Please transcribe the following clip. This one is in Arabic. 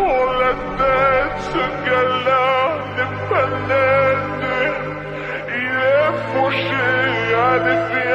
ولدت سجلاني بلادي يا فوشي على فين